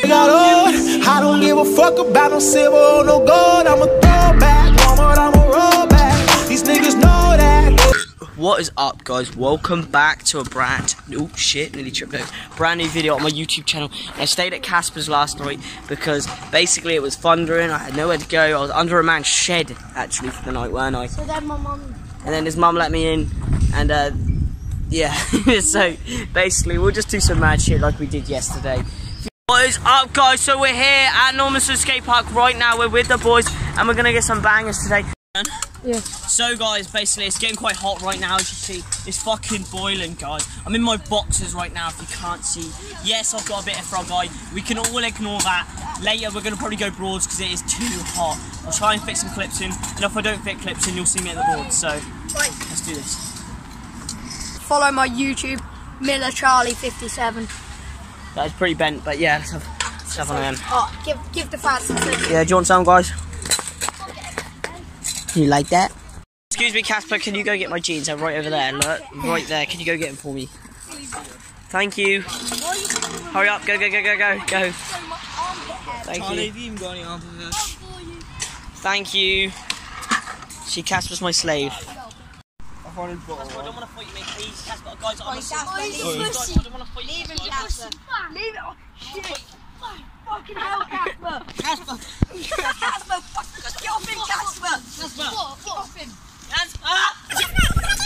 Got old. I don't give a fuck about no silver or no gold. I'm a throwback. Walmart, I'm a rollback. These niggas know that. What is up, guys? Welcome back to a brand. Oh shit, nearly tripped over. Brand new video on my YouTube channel. I stayed at Casper's last night because basically it was thundering. I had nowhere to go. I was under a man's shed actually for the night, weren't I? So then my mum. And then his mum let me in, and uh, yeah. so basically, we'll just do some mad shit like we did yesterday. What is up, guys? So we're here at Normanstown Skate Park right now. We're with the boys, and we're gonna get some bangers today. Yeah. So guys, basically it's getting quite hot right now as you see. It's fucking boiling guys. I'm in my boxes right now if you can't see. Yes, I've got a bit of frog eye. We can all ignore that. Later we're going to probably go broads because it is too hot. I'll try and fit some clips in. And if I don't fit clips in, you'll see me at the board. So, let's do this. Follow my YouTube, Miller Charlie 57. That is pretty bent, but yeah, let's have, let's have one of them. Oh, give give the fans some. Yeah, do you want some guys? You like that? Excuse me, Casper, can you go get my jeans? They're right over there. Look, right there. Can you go get them for me? Thank you. Hurry up, go, go, go, go, go, go. Thank you. Thank you. See, Casper's my slave. Casper, I don't want to fight you, mate. Please, Casper, guys, I'm Casper, a- leave Guys, him. I don't want to fight you. Leave him, guys. Casper. Leave it. Oh, shit. Fucking hell, Casper. Casper, Casper, fuck. Get off him, Casper. Casper, Get off him. Casper.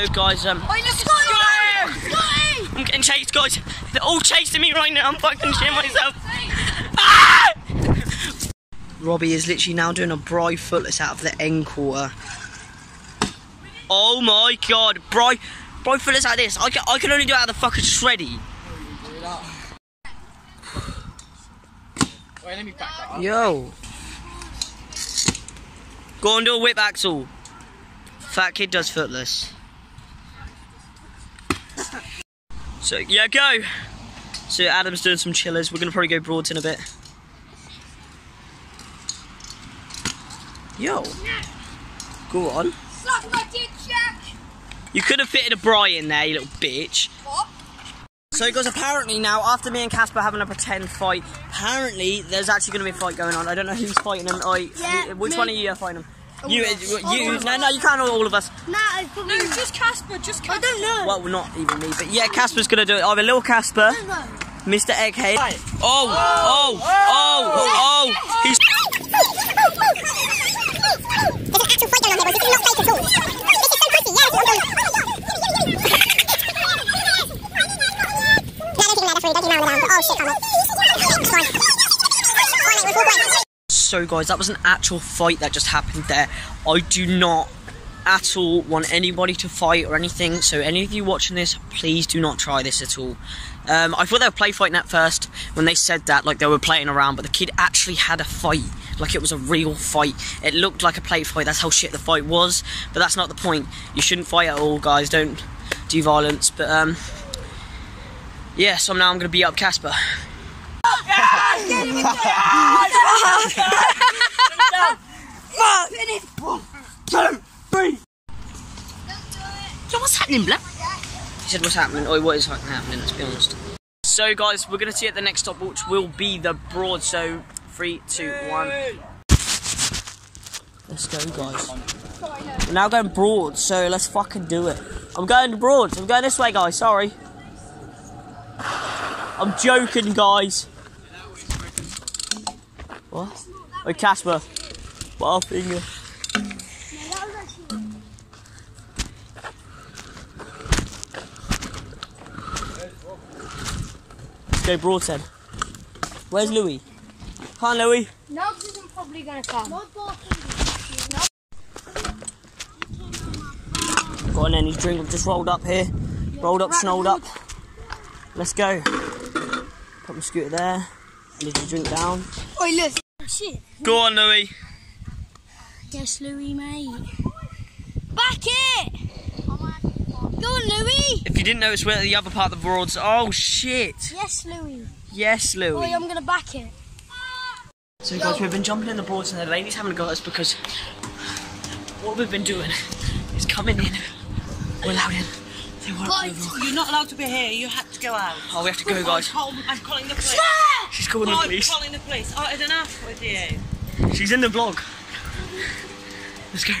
So, guys, um, Oi, let's go. Scotty. I'm getting chased, guys. They're all chasing me right now. I'm fucking shitting myself. Ah! Robbie is literally now doing a Bry footless out of the end quarter. Oh my god, Bry, Bry footless out of this. I can, I can only do it out of the fucking shreddy. Wait, let me back that up. Yo. Go on, do a whip axle. Fat kid does footless. So, yeah, go. So, Adam's doing some chillers. We're going to probably go broads in a bit. Yo. Go on. Suck my dick, Jack. You could have fitted a bry in there, you little bitch. What? So, guys, apparently now, after me and Casper having a pretend fight, apparently there's actually going to be a fight going on. I don't know who's fighting him. I, Yeah, which me. one of you are fighting him? All You, you, you, no, no, you can't all of us. Nah, it's probably. No, just Casper. Just Casper. I don't know. Well, not even me, but yeah, Casper's gonna do it. Either little Casper, Mr. Egghead. Oh, oh, oh, oh, he's. So, guys, that was an actual fight that just happened there. I do not at all want anybody to fight or anything. So, any of you watching this, please do not try this at all. Um, I thought they were play fighting at first when they said that, like they were playing around, but the kid actually had a fight, like it was a real fight. It looked like a play fight. That's how shit the fight was, but that's not the point. You shouldn't fight at all, guys. Don't do violence. But um, yeah. So now I'm gonna beat up Casper. Yo, what's happening, Black? He said, what's happening? Oh, what is happening, let's be honest. So, guys, we're going to see at the next stop, which will be the Broad. So, three, two, one. Let's go, guys. We're now going Broad, so let's fucking do it. I'm going to Broads. I'm going this way, guys. Sorry. I'm joking, guys. What? Wait, Casper. What finger? Let's go Broadhead. Where's Louis? Come on, Louis. Nugs isn't probably gonna come. Got an energy drink. I've just rolled up here. Rolled up, snowed up. Let's go. Put my scooter there. Energy drink down. Oi, look. Shit. Go on, Louis. Yes, Louis, mate. Back it! Go on, Louis! If you didn't notice we're at the other part of the roads. Oh shit! Yes, Louis. Yes, Louis, Louis. I'm gonna back it. So guys, we've been jumping in the boards and the ladies haven't got us because what we've been doing is coming in, we're allowed in. They want Guys, to. You're not allowed to be here. You had to go out. Oh, we have to go, guys. I'm, call- I'm calling the police. She's calling the police. I'm police. calling the police. Oh, it's enough with you. She's in the vlog. Let's go.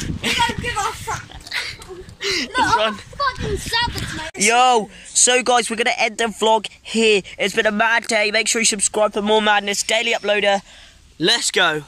Don't give a fuck. Let's I'm fucking savage, mate. Yo, so guys, we're gonna end the vlog here. It's been a mad day. Make sure you subscribe for more madness. Daily uploader. Let's go.